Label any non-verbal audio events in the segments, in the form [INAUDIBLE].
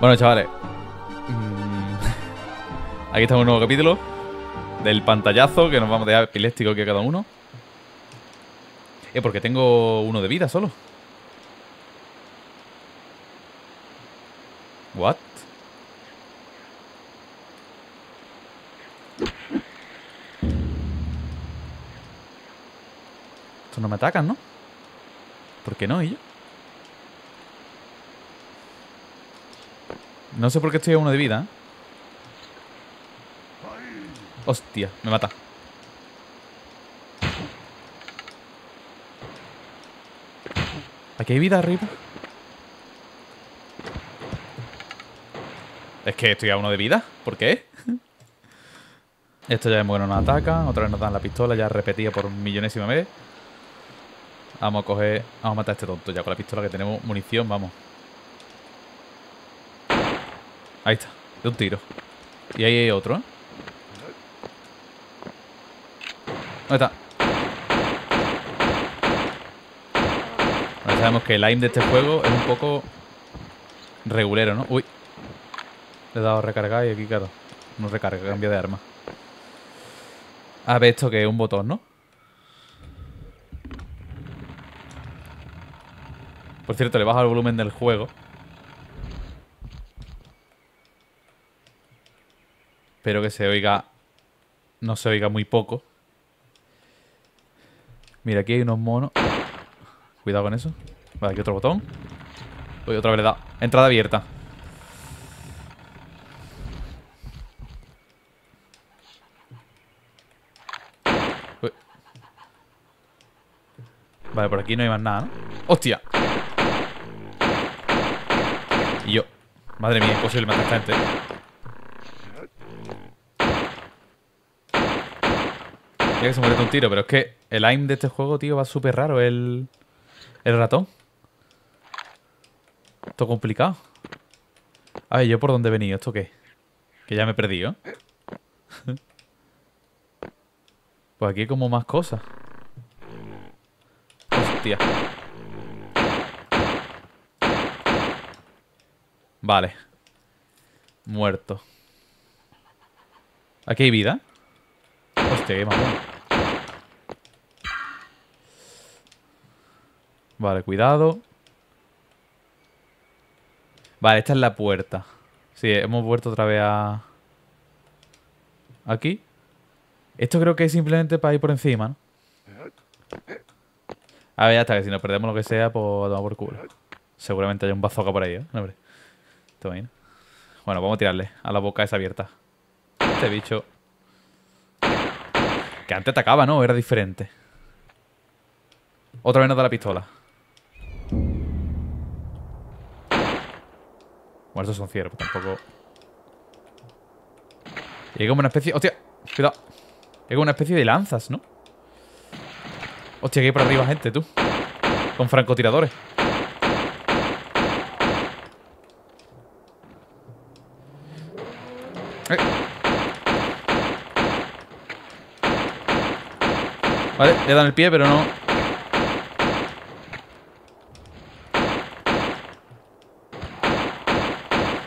Bueno, chavales. mm, [LAUGHS] Aquí está un nuevo capítulo del pantallazo que nos vamos a dejar epiléptico aquí a cada uno. Eh, porque tengo uno de vida solo. What? Estos no me atacan, ¿no? ¿Por qué no? ¿Y No sé por qué estoy a uno de vida. Hostia, me mata. ¿Aquí hay vida arriba? Es que estoy a uno de vida. ¿Por qué? Esto ya vemos que no nos ataca. Otra vez nos dan la pistola, ya repetida por millonésima vez. Vamos a coger... Vamos a matar a este tonto ya con la pistola que tenemos munición, vamos. Ahí está, de un tiro. Y ahí hay otro, ¿eh? ¿Dónde está? Ahora sabemos que el aim de este juego es un poco regulero, ¿no? Uy. Le he dado a recargar y aquí, claro, no recarga, cambio de arma. A ver, esto que es un botón, ¿no? Por cierto, le bajo el volumen del juego. Espero que se oiga... No se oiga muy poco. Mira, aquí hay unos monos. Cuidado con eso. Vale, aquí otro botón. Uy, otra vez le da. Entrada abierta. Vale, por aquí no hay más nada, ¿no? ¡Hostia! Y yo. Madre mía, imposible matar a esta gente. Mira que se muere de un tiro, pero es que el aim de este juego, tío, va súper raro. El, el ratón. Esto complicado. A ver, ¿yo por dónde he venido? ¿Esto qué? Que ya me he perdido. [LAUGHS] Pues aquí hay como más cosas. Hostia. Vale. Muerto. Aquí hay vida. Hostia, qué mamón. Vale, cuidado. Vale, esta es la puerta. Sí, hemos vuelto otra vez a... Aquí. Esto creo que es simplemente para ir por encima, ¿no? A ver, ya está, que si nos perdemos lo que sea, pues toma por culo. Seguramente hay un bazooka por ahí, ¿eh? Hombre. Bueno, vamos a tirarle a la boca esa abierta. Este bicho... Que antes atacaba, ¿no? Era diferente. Otra vez nos da la pistola. Bueno, estos son ciervos, tampoco... Hay como una especie... ¡Hostia! Cuidado. Como una especie de lanzas, ¿no? Hostia, que hay por arriba gente, tú. Con francotiradores. Le dan el pie, pero no.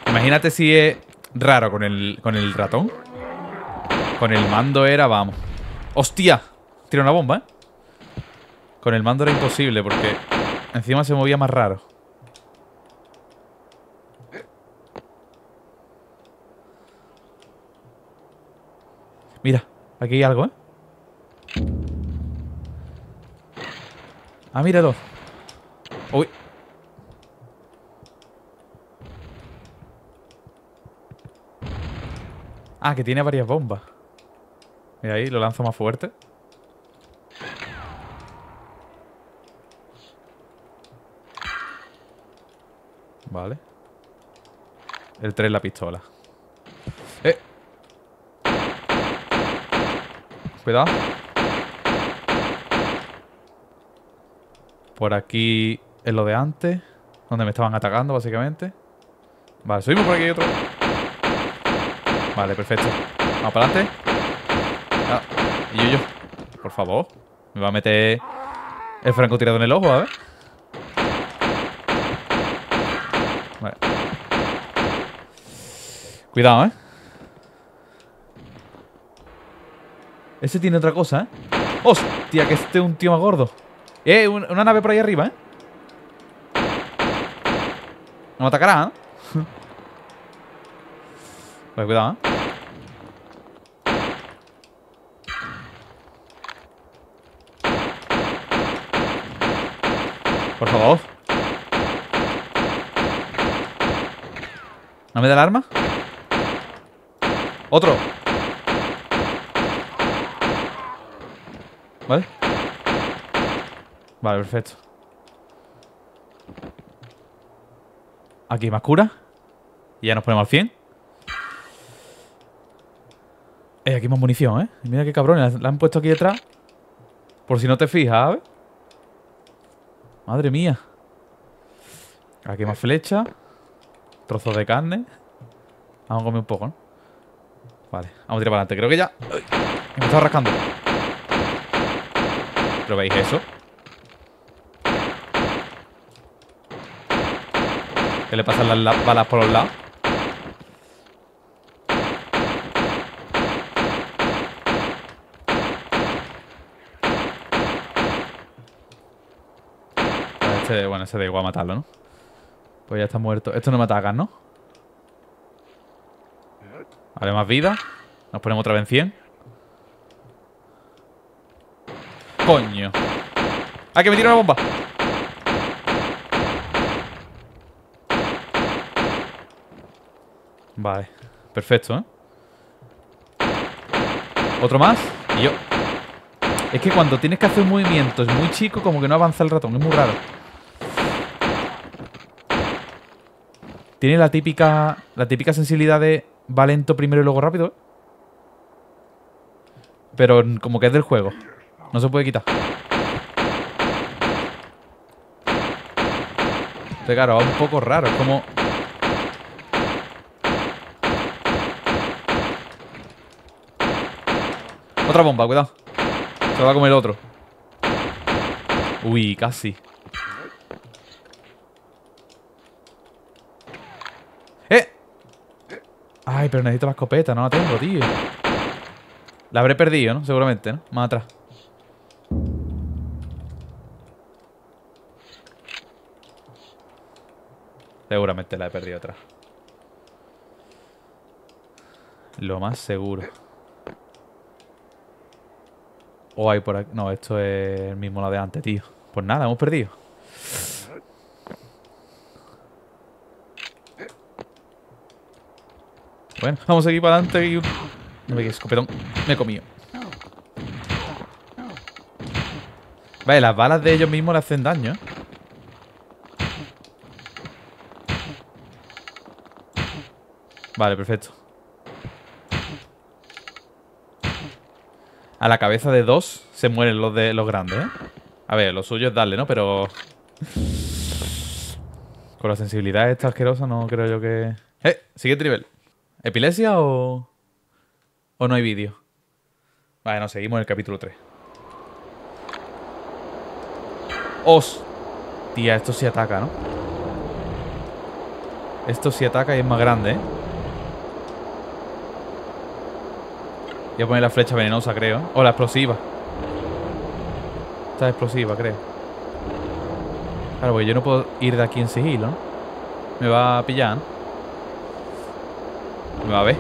Imagínate si es raro con el, con el ratón. Con el mando era, vamos. ¡Hostia! Tira una bomba, ¿eh? Con el mando era imposible porque encima se movía más raro. Mira, aquí hay algo, ¿eh? Ah, míralo. Uy. Ah, que tiene varias bombas. Mira ahí, lo lanzo más fuerte. Vale. El 3 la pistola. ¡Eh! Cuidado. Por aquí es lo de antes. Donde me estaban atacando, básicamente. Vale, subimos por aquí otro. Vale, perfecto. Vamos para adelante. Ah, y yo, yo. Por favor. Me va a meter el francotirador en el ojo, a ver. Vale. Cuidado, ¿eh? Ese tiene otra cosa, ¿eh? ¡Hostia! Que este es un tío más gordo. ¡Eh! Una nave por ahí arriba, ¿eh? No me atacará, ¿eh? [LAUGHS] Pues cuidado, ¿eh? Por favor. ¿No me da el arma? Otro. ¿Vale? Vale, perfecto. Aquí más cura. Y ya nos ponemos al 100. Eh, aquí más munición, ¿eh? Mira qué cabrones. La han puesto aquí detrás. Por si no te fijas, ¿sabes? Madre mía. Aquí más flecha. Trozos de carne. Vamos a comer un poco, ¿no? Vale, vamos a tirar para adelante. Creo que ya... me está rascando. ¿Pero veis eso? ¿Qué le pasan las balas por los lados? bueno, ese da igual matarlo, ¿no? Pues ya está muerto. Esto no me atacan, ¿no? Vale, más vida. Nos ponemos otra vez en 100. Coño. ¡Hay que me una bomba! Vale. Perfecto, ¿eh? Otro más. Y yo. Es que cuando tienes que hacer un movimiento es muy chico, como que no avanza el ratón. Es muy raro. Tiene la típica. La típica sensibilidad de va lento primero y luego rápido. ¿eh? Pero como que es del juego. No se puede quitar. Este claro, va un poco raro. Es como. Otra bomba, cuidado. Se va a comer otro. Uy, casi. Ay, pero necesito la escopeta, no la tengo, tío. La habré perdido, ¿no? Seguramente, ¿no? Más atrás. Seguramente la he perdido atrás. Lo más seguro. O hay por aquí. No, esto es el mismo la de antes, tío. Pues nada, hemos perdido. Bueno, vamos a seguir para adelante. No me escopetón. Me he comido. Vale, las balas de ellos mismos le hacen daño. Vale, perfecto. A la cabeza de dos se mueren los de los grandes, ¿eh? A ver, lo suyo es darle, ¿no? Pero... Con la sensibilidad esta asquerosa no creo yo que... ¡Eh! Siguiente nivel. ¿Epilepsia o, o no hay vídeo? Vale, no, seguimos en el capítulo 3. Hostia, esto sí ataca, ¿no? Esto sí ataca y es más grande, ¿eh? Voy a poner la flecha venenosa, creo. O la explosiva. Esta es explosiva, creo. Claro, porque yo no puedo ir de aquí en sigilo, ¿no? Me va a pillar. Me va a ver.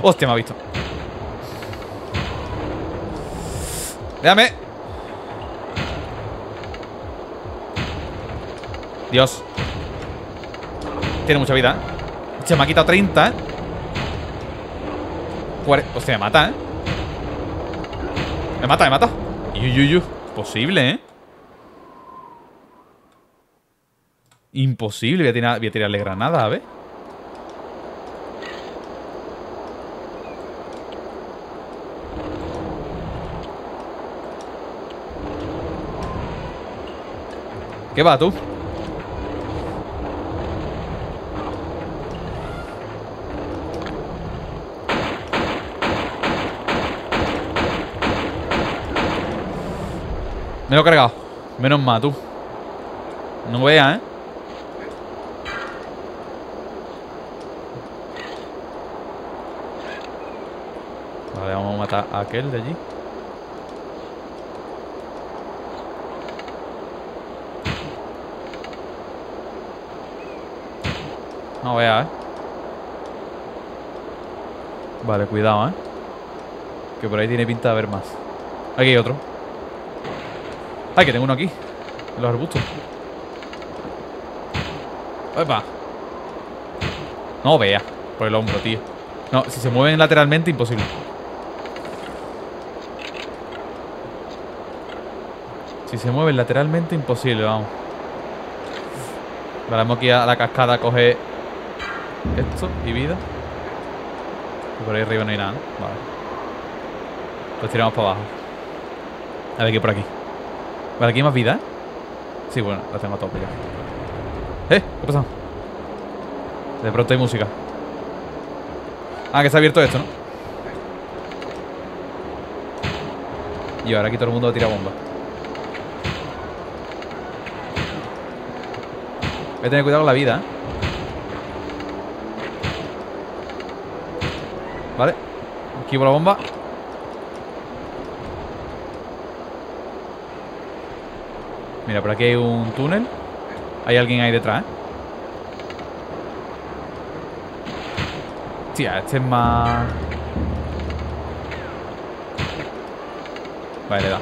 Hostia, me ha visto. Déjame. Dios. Tiene mucha vida, ¿eh? Se me ha quitado 30, ¿eh? Hostia, me mata, ¿eh? Me mata, me mata. Yuyuyu. Posible, ¿eh? Imposible. Voy a, tirar, voy a tirarle granada, a ver. ¿Qué va, tú? Me lo he cargado. Menos mal, tú. No veas, ¿eh? Vale, vamos a matar a aquel de allí. No vea, ¿eh? Vale, cuidado, ¿eh? Que por ahí tiene pinta de haber más. Aquí hay otro. ¡Ay, que tengo uno aquí! En los arbustos. ¡Epa! No vea. Por el hombro, tío. No, si se mueven lateralmente, imposible. Si se mueven lateralmente, imposible, vamos. Vamos aquí a la cascada a coger esto y vida. Y por ahí arriba no hay nada, Vale. Pues tiramos para abajo. A ver qué por aquí. Vale, aquí hay más vida. Sí, bueno, la tengo a tope ya. ¿Eh? ¿Qué pasa? De pronto hay música. Ah, que se ha abierto esto, ¿no? Y ahora aquí todo el mundo tira bomba. Voy a tener cuidado con la vida, ¿eh? Vale Esquivo la bomba Mira, por aquí hay un túnel Hay alguien ahí detrás, ¿eh? Tía, este es más... Vale, le da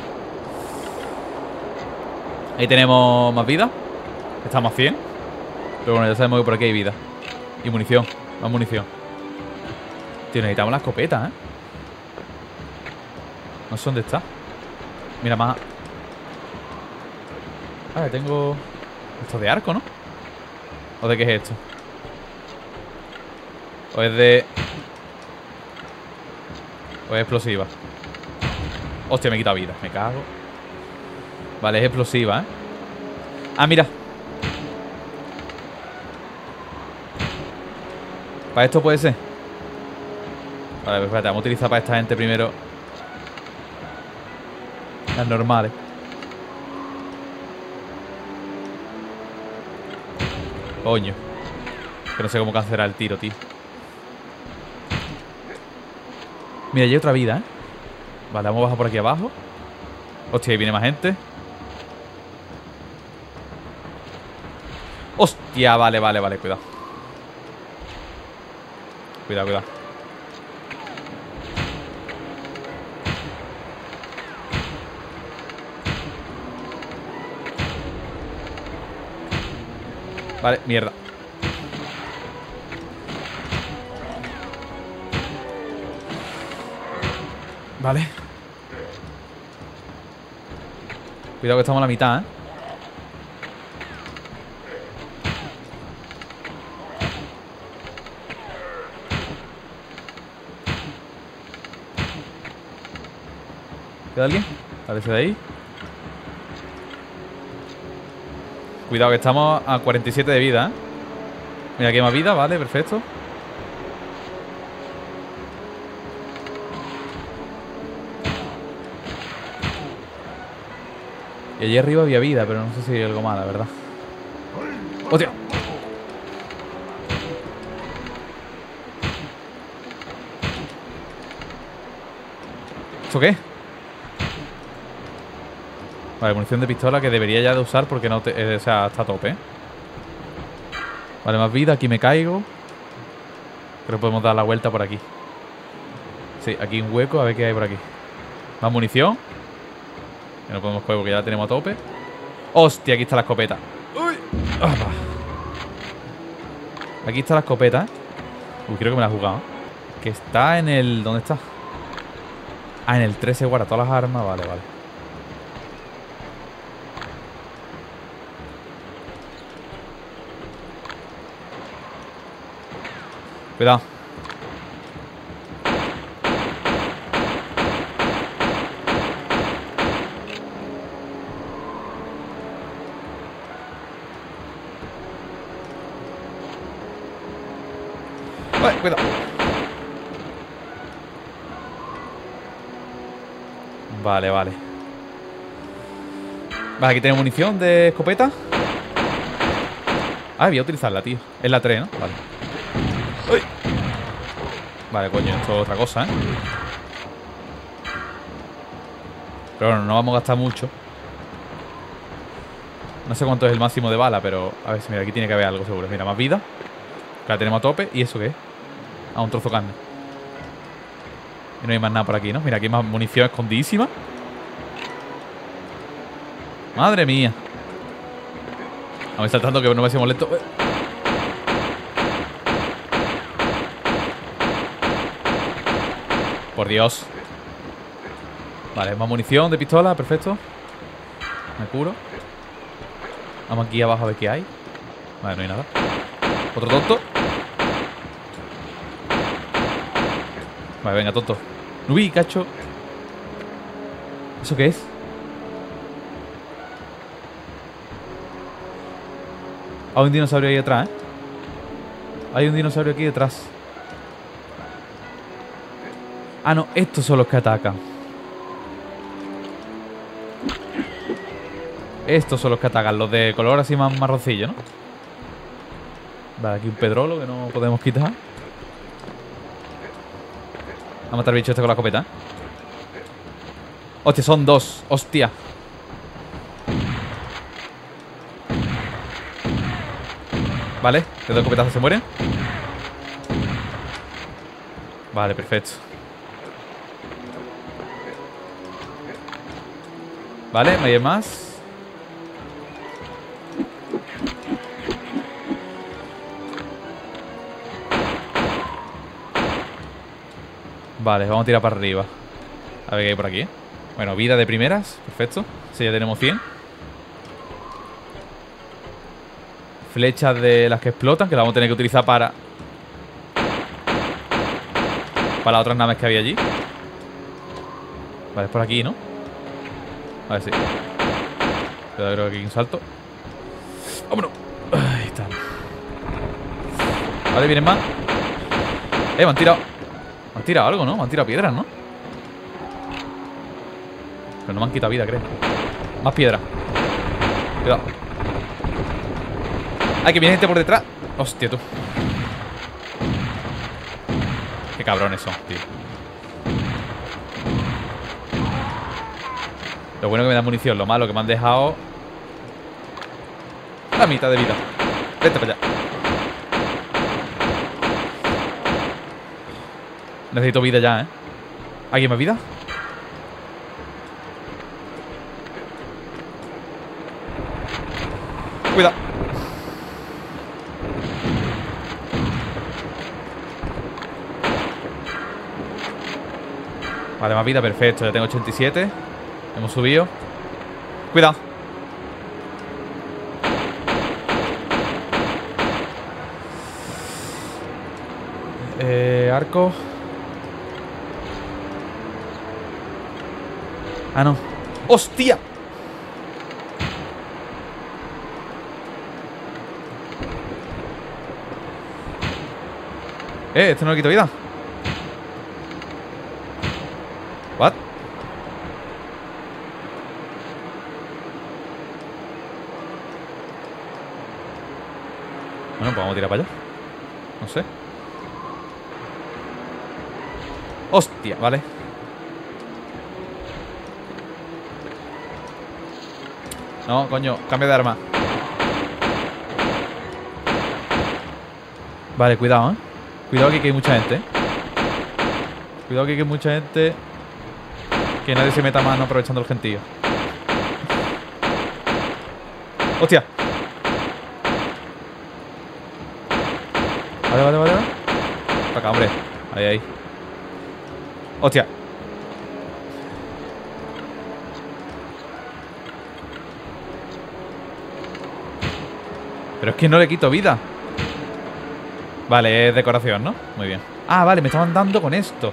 Ahí tenemos más vida Estamos a 100 Pero bueno, ya sabemos que por aquí hay vida Y munición, más munición Tío, necesitamos la escopeta, ¿eh? No sé dónde está. Mira, más... Vale, tengo... Esto de arco, ¿no? ¿O de qué es esto? ¿O es de...? ¿O es explosiva? Hostia, me quita vida. Me cago. Vale, es explosiva, ¿eh? Ah, mira. Para esto puede ser. Vale, pues espérate, vamos a utilizar para esta gente primero las normales. Coño. Que no sé cómo cancelar el tiro, tío. Mira, hay otra vida, ¿eh? Vale, vamos a bajar por aquí abajo. Hostia, ahí viene más gente. Hostia, vale, vale, vale, cuidado. Cuidado, cuidado. Vale, mierda Vale Cuidado que estamos a la mitad, ¿eh? ¿Queda alguien? Parece de ahí Cuidado que estamos a 47 de vida. Mira, aquí hay más vida, vale, perfecto Y allí arriba había vida, pero no sé si hay algo más, la verdad ¡Hostia! ¿Esto qué? Vale, munición de pistola que debería ya de usar porque no te, eh, o sea, está a tope. Vale, más vida. Aquí me caigo. Creo que podemos dar la vuelta por aquí. Sí, aquí un hueco. A ver qué hay por aquí. Más munición. Que no podemos coger porque ya la tenemos a tope. ¡Hostia! Aquí está la escopeta. ¡Uy! Aquí está la escopeta. Uy, creo que me la he jugado. Que está en el... ¿Dónde está? Ah, en el 13 guarda todas las armas. Vale, vale. Cuidado. Vale, cuidado. Vale, vale. Vale, aquí tenemos munición de escopeta. Ah, voy a utilizarla, tío. Es la 3, ¿no? Vale. Vale, coño, esto es otra cosa, ¿eh? Pero bueno, no vamos a gastar mucho. No sé cuánto es el máximo de bala, pero... A ver mira, aquí tiene que haber algo seguro. Mira, más vida. Que la tenemos a tope. ¿Y eso qué es? Ah, un trozo de carne. Y no hay más nada por aquí, ¿no? Mira, aquí hay más munición escondidísima. Madre mía. Vamos saltando que no me hacía molesto. Por Dios. Vale, más munición de pistola, perfecto. Me curo. Vamos aquí abajo a ver qué hay. Vale, no hay nada. Otro tonto. Vale, venga, tonto. Uy, cacho. ¿Eso qué es? Hay un dinosaurio ahí detrás, ¿eh? Hay un dinosaurio aquí detrás. Ah, no, estos son los que atacan. Estos son los que atacan, los de color así más marroncillo, ¿no? Vale, aquí un pedrolo que no podemos quitar. Vamos a matar al bicho este con la escopeta. ¿eh? Hostia, son dos. Hostia. Vale, de dos escopetazos se mueren. Vale, perfecto. Vale, hay más. Vale, vamos a tirar para arriba. A ver qué hay por aquí. Bueno, vida de primeras. Perfecto. Sí, ya tenemos 100. Flechas de las que explotan, que las vamos a tener que utilizar para... Para las otras naves que había allí. Vale, es por aquí, ¿no? A ver si. Cuidado, creo que aquí un salto. ¡Vámonos! Ahí está. Vale, vienen más. Eh, me han tirado. Me han tirado algo, ¿no? Me han tirado piedras, ¿no? Pero no me han quitado vida, creo. Más piedra. Cuidado. ¡Ay, que viene gente por detrás! Hostia, tú. Qué cabrones son, tío. Lo bueno que me da munición, lo malo que me han dejado. La mitad de vida. Vete para allá. Necesito vida ya, ¿eh? ¿Alguien más vida? Cuidado Vale, más vida, perfecto. Ya tengo 87 Hemos subido. Cuidado. Eh, arco. Ah, no. ¡Hostia! Eh, esto no le quito vida. Bueno, pues vamos a tirar para allá. No sé. Hostia, vale. No, coño, cambio de arma. Vale, cuidado, ¿eh? Cuidado aquí que hay mucha gente, ¿eh? Cuidado aquí que hay mucha gente Que nadie se meta mano aprovechando el gentío [LAUGHS] ¡Hostia! Vale, vale, vale. acá, hombre. Ahí, ahí. Hostia. Pero es que no le quito vida. Vale, es decoración, ¿no? Muy bien. Ah, vale, me estaban dando con esto.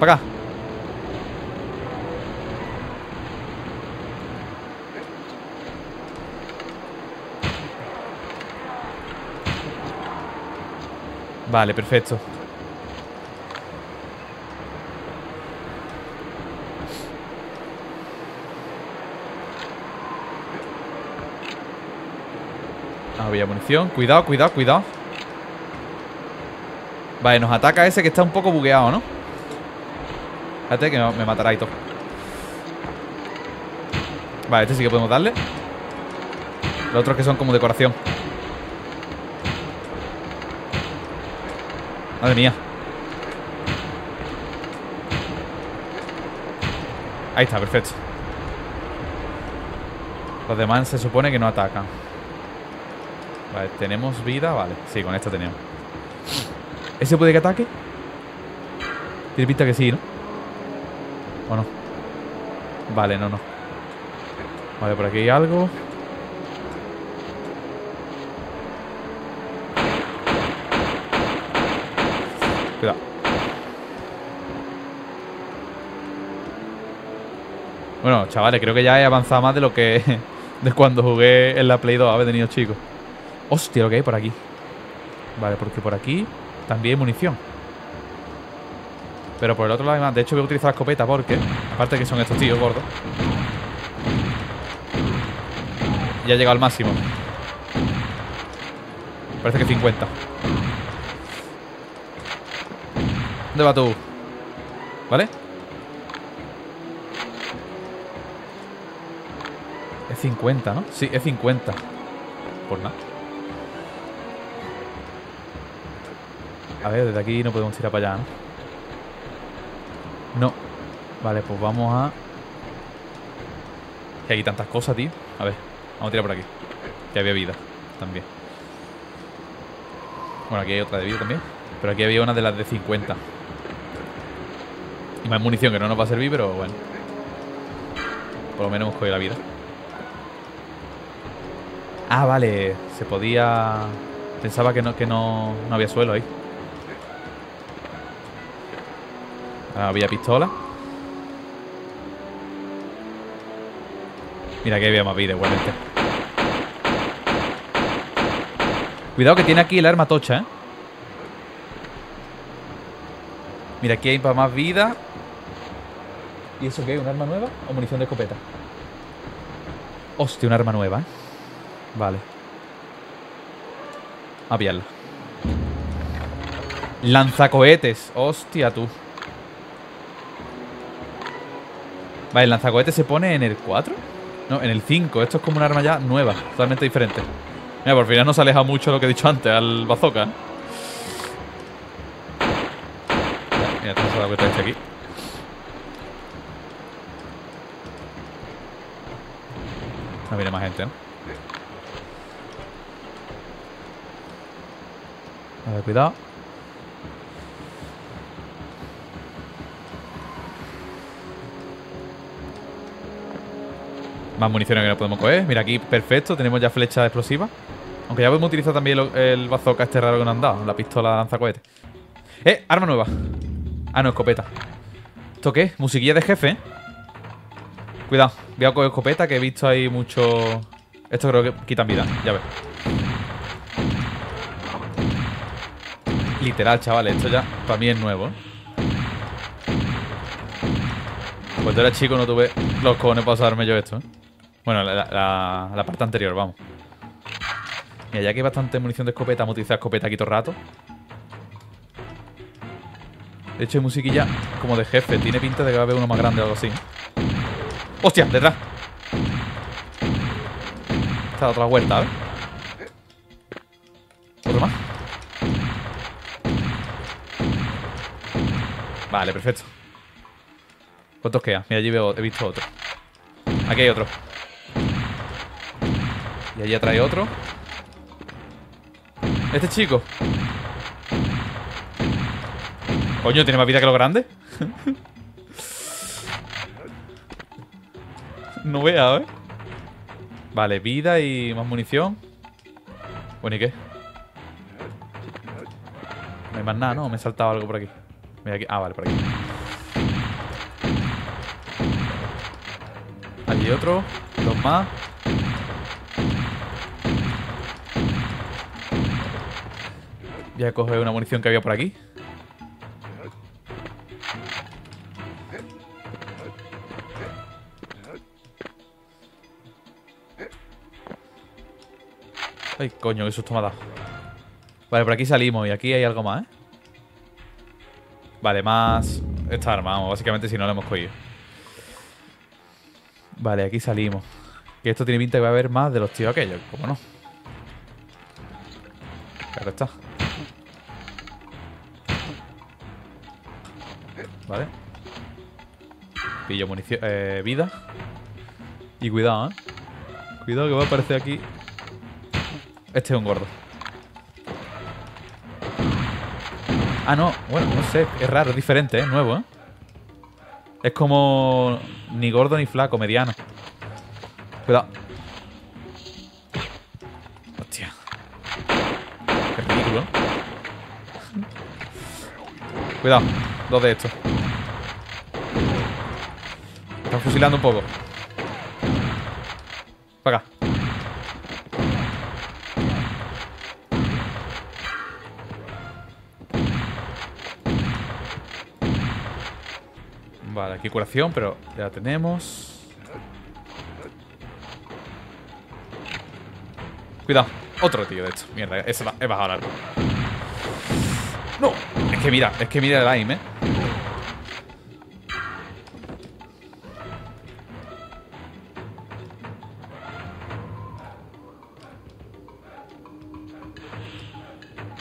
Para acá. Vale, perfecto. Había munición. Cuidado, cuidado, cuidado. Vale, nos ataca ese que está un poco bugueado, ¿no? Fíjate que me matará y todo. Vale, este sí que podemos darle. Los otros que son como decoración. Madre mía. Ahí está, perfecto. Los demás se supone que no atacan. Vale, ¿tenemos vida? Vale, sí, con esto tenemos. ¿Ese puede que ataque? Tiene pinta que sí, ¿no? ¿O no? Vale, no, no. Vale, por aquí hay algo. Bueno, chavales, creo que ya he avanzado más de lo que... [LAUGHS] De cuando jugué en la Play 2, haber tenido chicos. Hostia, lo que hay por aquí. Vale, porque por aquí también hay munición. Pero por el otro lado hay más. De hecho, voy a utilizar la escopeta porque, aparte que son estos tíos gordos, ya he llegado al máximo. Parece que 50. ¿Dónde va tú? ¿Vale? 50, ¿no? Sí, es 50. Por nada. A ver, desde aquí no podemos tirar para allá, ¿no? No. Vale, pues vamos a... Que hay tantas cosas, tío. A ver, vamos a tirar por aquí. Que había vida también. Bueno, aquí hay otra de vida también. Pero aquí había una de las de 50. Y más munición que no nos va a servir, pero bueno. Por lo menos hemos cogido la vida. Ah, vale. Se podía... Pensaba que no, que no, no había suelo ahí. Ah, había pistola. Mira que había más vida igualmente. Cuidado que tiene aquí el arma tocha, ¿eh? Mira, aquí hay para más vida. ¿Y eso qué? ¿Un arma nueva? ¿O munición de escopeta? Hostia, un arma nueva, ¿eh? Vale. A pillarla. Lanzacohetes. Hostia, tú. Vale, el lanzacohetes se pone en el 4. No, en el 5. Esto es como un arma ya nueva, totalmente diferente. Mira, por fin no se aleja mucho lo que he dicho antes al bazooka. ¿eh? Mira, mira, tenemos la vuelta este aquí. No viene más gente, ¿no? A ver, cuidado. Más municiones que no podemos coger. Mira, aquí perfecto. Tenemos ya flechas explosivas. Aunque ya podemos utilizar también lo- el bazooka este raro que nos han dado. La pistola lanzacohetes. ¡Eh! Arma nueva. Ah, no, escopeta. ¿Esto qué? Musiquilla de jefe. Cuidado. Voy a coger escopeta que he visto ahí mucho... Esto creo que quitan vida. Ya ves. Literal, chavales. Esto ya para mí es nuevo, ¿eh? Cuando era chico no tuve los cojones para usarme yo esto, ¿eh? Bueno, la, parte anterior, vamos. Mira, ya que hay bastante munición de escopeta, vamos a utilizar escopeta aquí todo el rato. De hecho, hay musiquilla como de jefe. Tiene pinta de que va a haber uno más grande o algo así. ¡Hostia! ¡Detrás! Está otra vuelta, ¿eh? ¿Otro más? Vale, perfecto. ¿Cuántos quedan? Mira, allí veo, he visto otro. Aquí hay otro. Y allí atrás hay otro. Este chico. Coño, ¿tiene más vida que los grandes? [LAUGHS] no vea, ¿eh? Vale, vida y más munición. Bueno, ¿y qué? No hay más nada, ¿no? Me he saltado algo por aquí. Ah, vale, por aquí. Allí otro. Dos más. Voy a coger una munición que había por aquí. Ay, coño, qué susto me ha dado. Vale, por aquí salimos y aquí hay algo más, ¿eh? Vale, más está armado, básicamente, si no lo hemos cogido. Vale, aquí salimos. Que esto tiene pinta que va a haber más de los tíos aquellos, ¿cómo no? Claro está. Vale. Pillo munición. Eh, vida. Y cuidado, ¿eh? Cuidado que va a aparecer aquí. Este es un gordo. Ah, no. Bueno, no sé. Es raro, es diferente, ¿eh? Nuevo, ¿eh? Es como... Ni gordo ni flaco, mediano. Cuidado. Hostia. Qué ridículo. Cuidado. Dos de estos. Están fusilando un poco. Vale, aquí curación, pero ya la tenemos. Cuidado. Otro tío, de hecho. Mierda, ese va, he bajado largo. ¡No! Es que mira, es que mira el aim, ¿eh?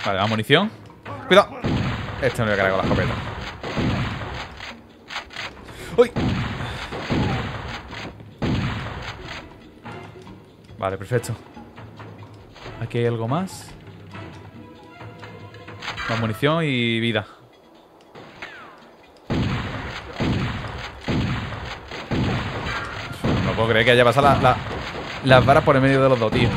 Vale, la munición. ¡Cuidado! Este no le con la escopeta. ¡Uy! Vale, perfecto. Aquí hay algo más. Más munición y vida. No puedo creer que haya pasado la, la, las varas por el medio de los dos, tío.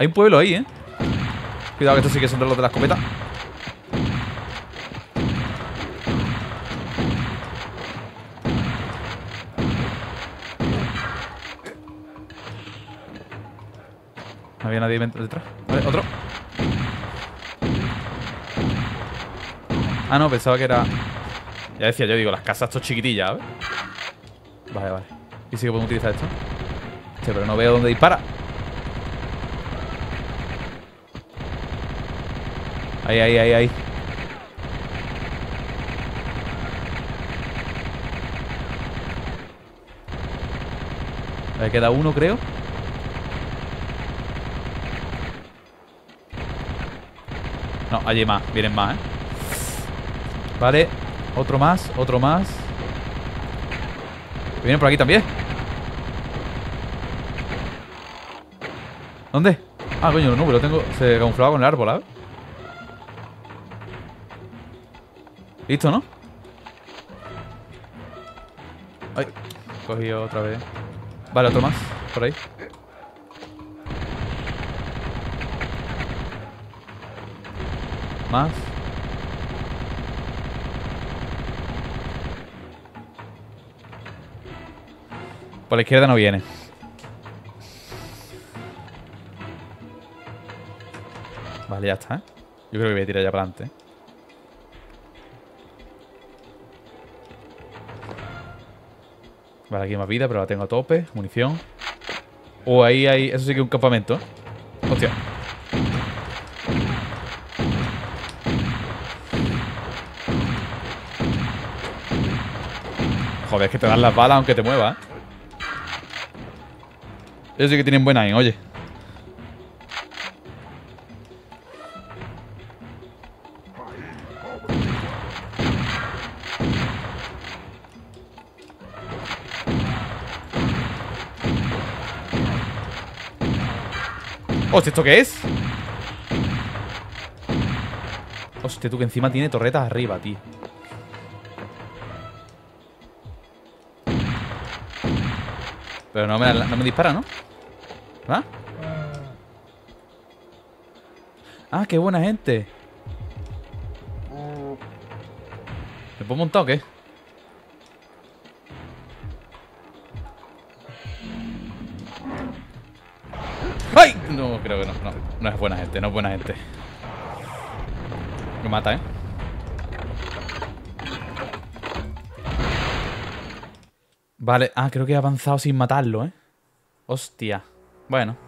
Hay un pueblo ahí, ¿eh? Cuidado que estos sí que son los de la escopeta. No había nadie detrás. Vale, otro. Ah, no, pensaba que era... Ya decía yo, digo, las casas estos chiquitillas, ¿sabes? Vale, vale. ¿Y sí que podemos utilizar esto? Sí, pero no veo dónde dispara. Ahí, ahí, ahí, ahí. Me queda uno, creo. No, allí más. Vienen más, ¿eh? Vale. Otro más, otro más. Vienen por aquí también. ¿Dónde? Ah, coño, no, lo tengo. Se camuflaba con el árbol, ¿sabes? Listo, ¿no? Ay, cogido otra vez. Vale, otro más, por ahí. Más. Por la izquierda no viene. Vale, ya está, ¿eh? Yo creo que voy a tirar ya para adelante. Vale, aquí más vida, pero la tengo a tope. Munición. Oh, ahí hay... Eso sí que es un campamento. Hostia. Joder, es que te dan las balas aunque te muevas. ¿eh? Ellos sí que tienen buena aim, oye. ¿Esto qué es? Hostia, tú que encima tiene torretas arriba, tío. Pero no me, no me dispara, ¿no? ¿Ah? Ah, qué buena gente. ¿Me puedo montar o qué? No es buena gente, no es buena gente. Lo mata, ¿eh? Vale, ah, creo que he avanzado sin matarlo, ¿eh? Hostia. Bueno.